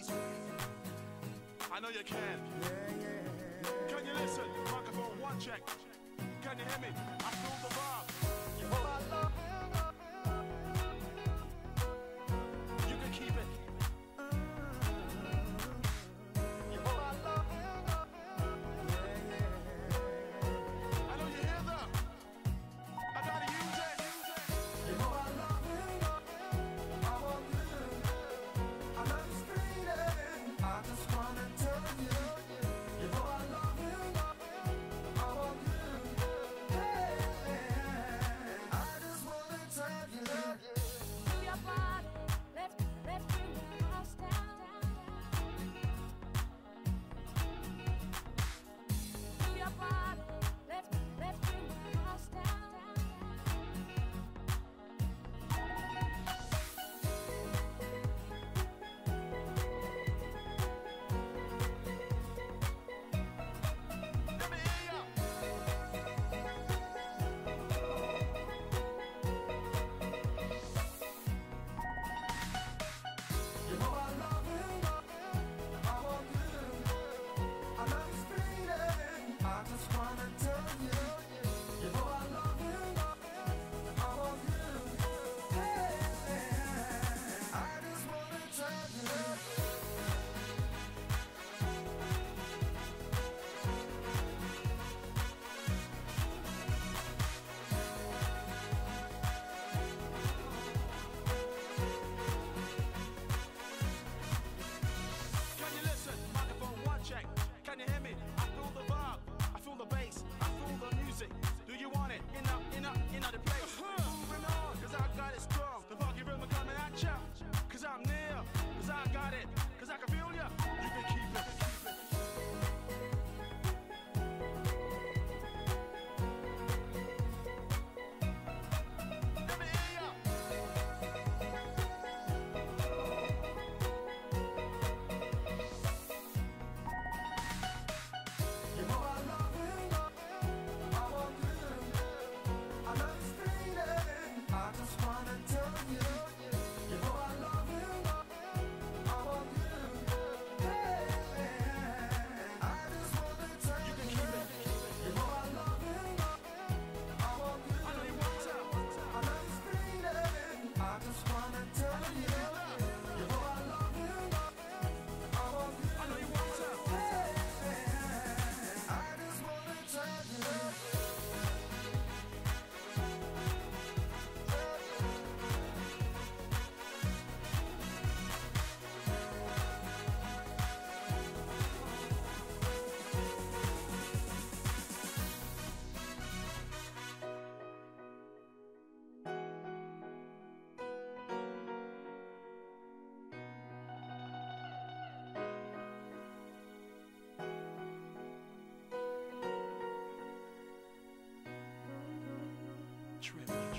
please. I know you can. Can you listen? Microphone one check. Can you hear me? I feel the vibe. trip.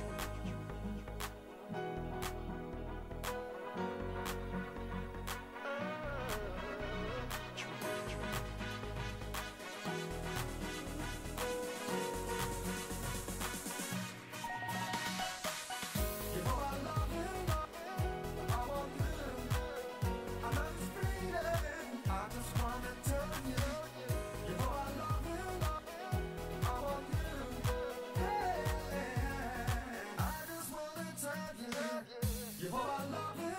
Jehovah love